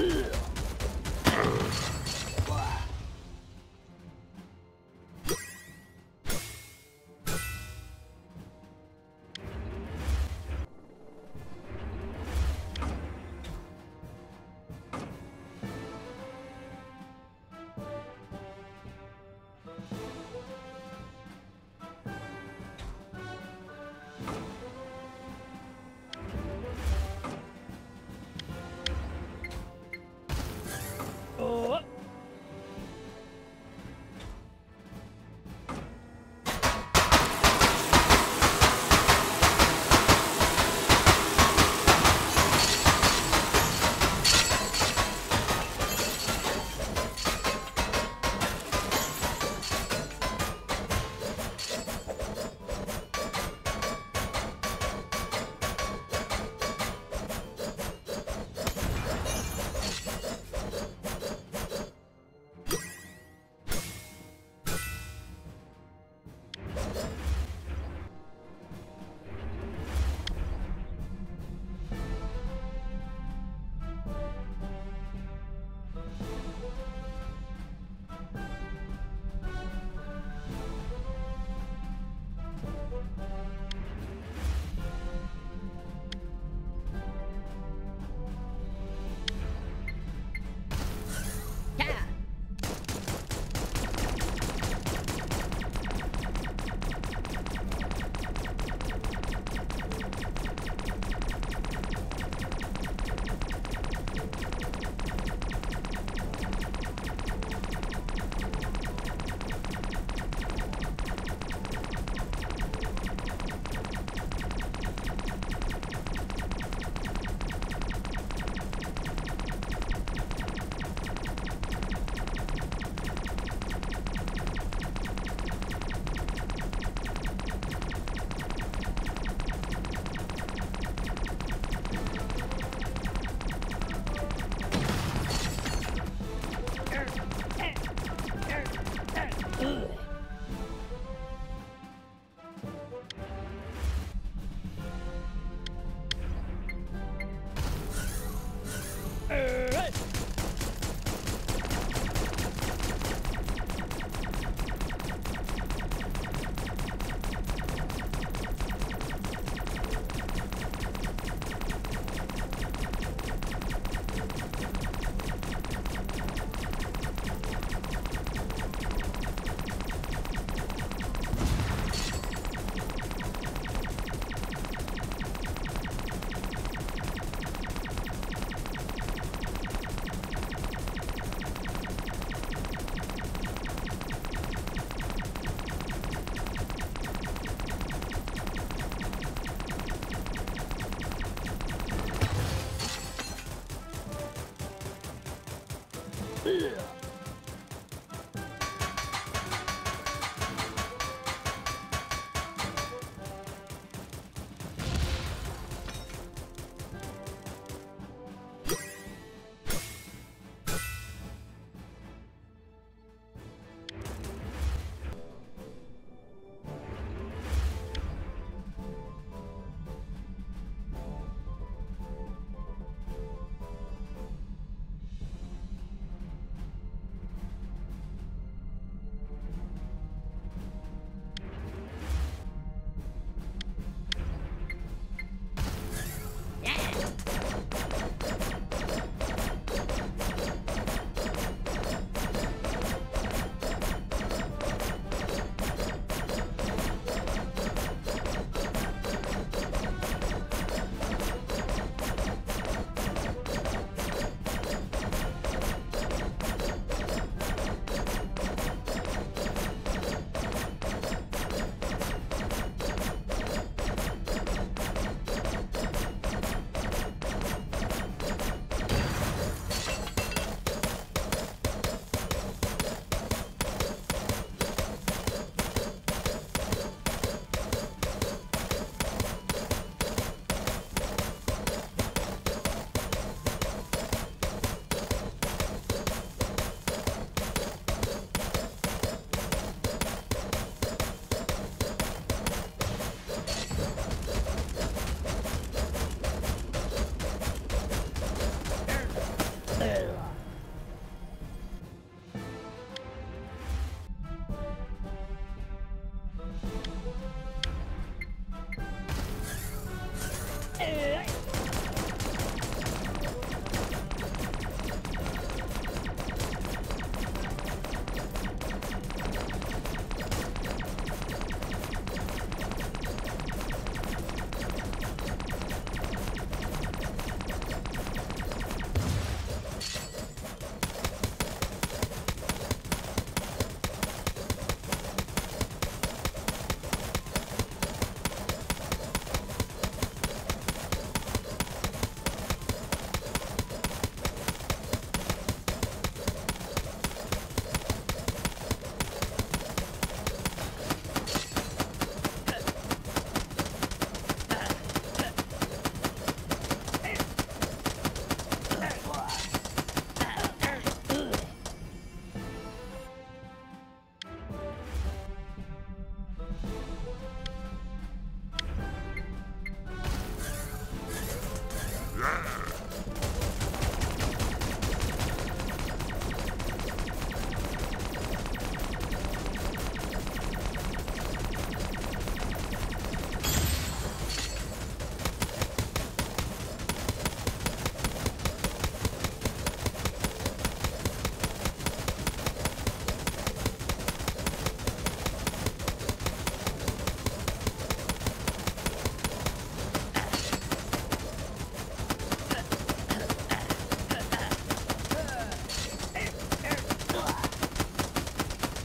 Ugh.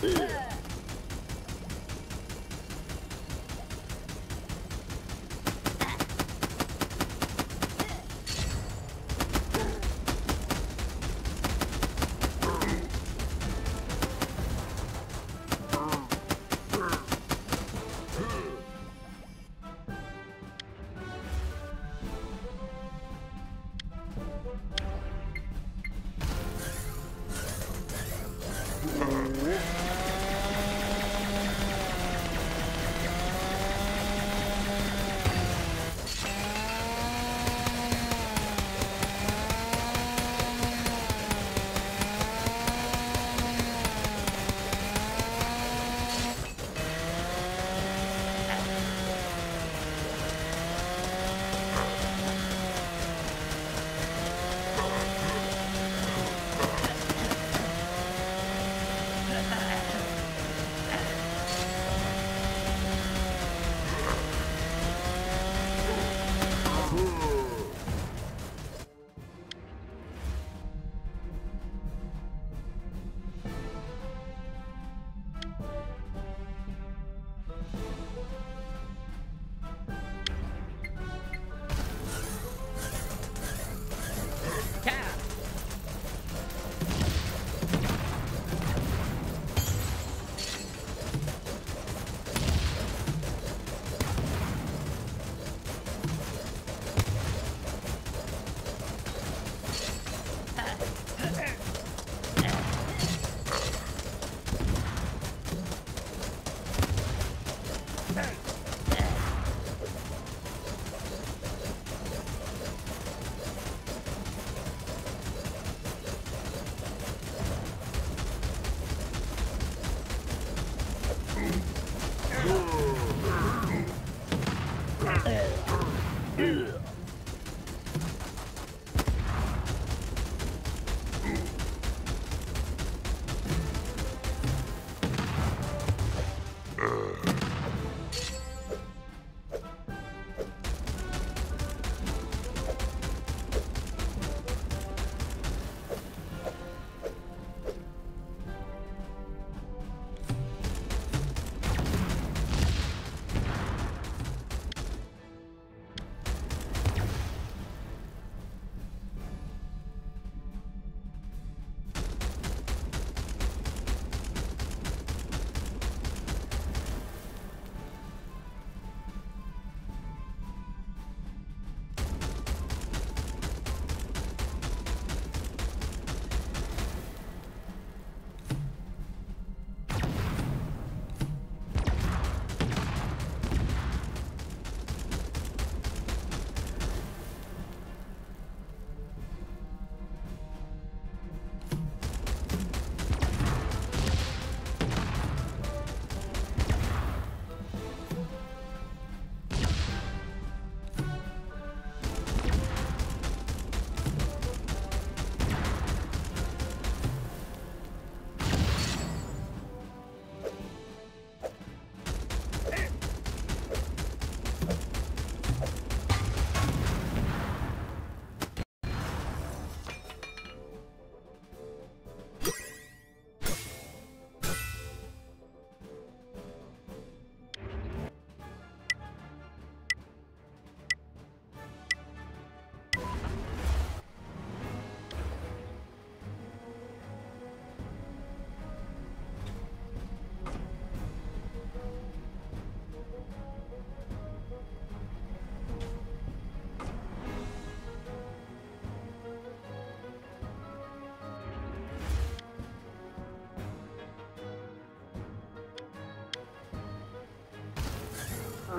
Yeah.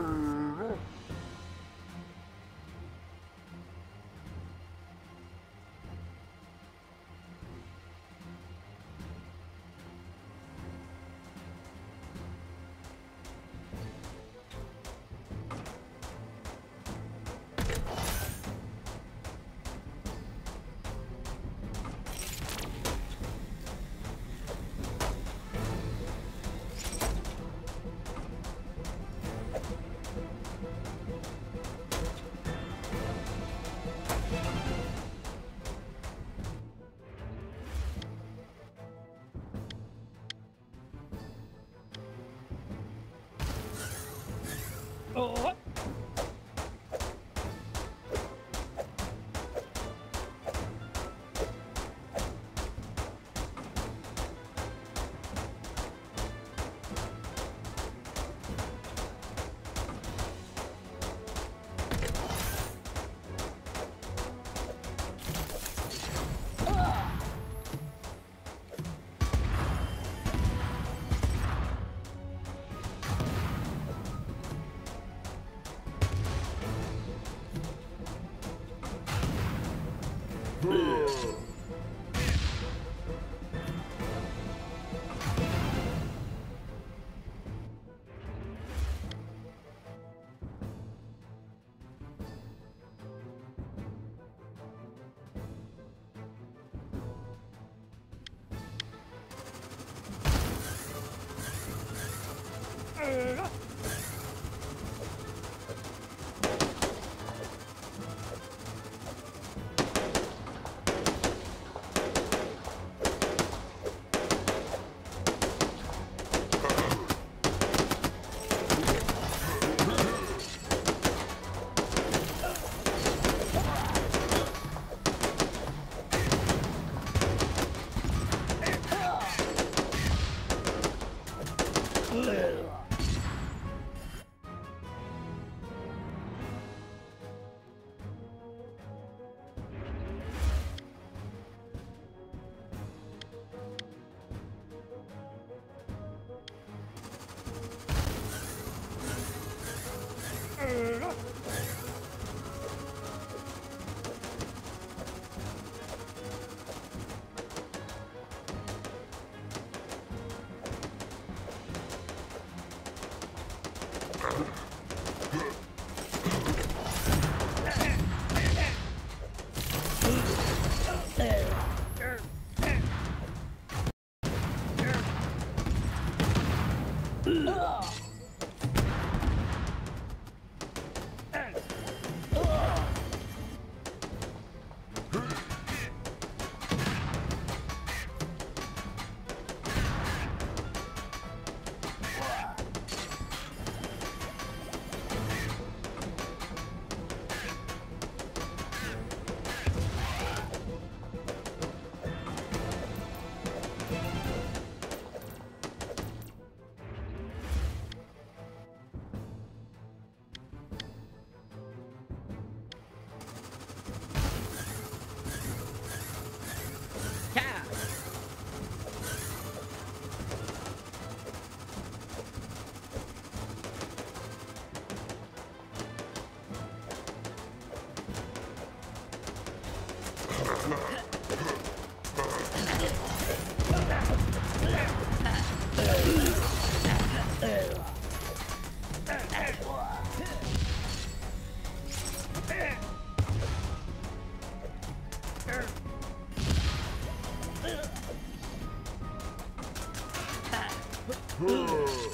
Oh. 내가 Yeah. Uhum.